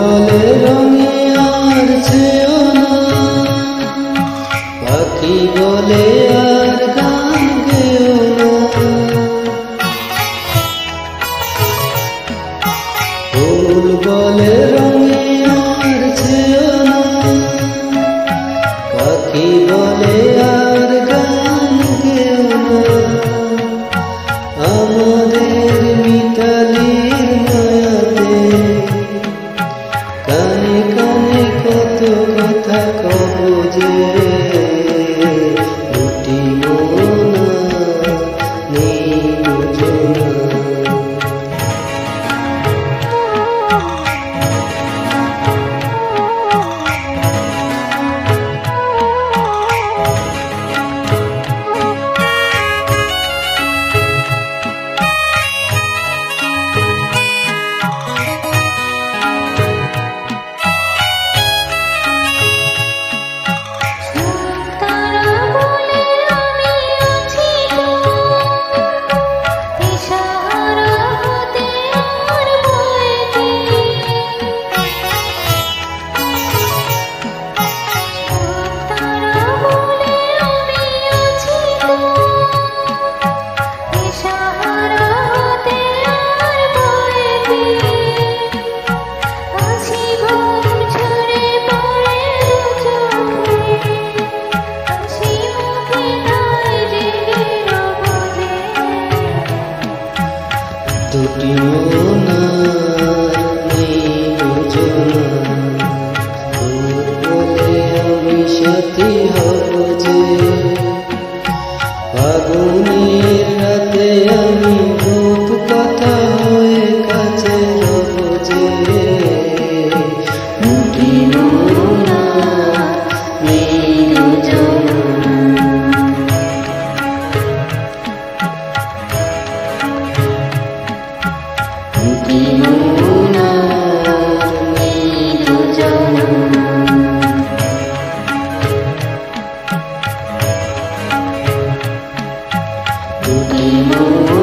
বদলে রঙে আর চেও না। পাখি বলে আর গান গেও না। ফুল বলে দুটি মোনা Lord.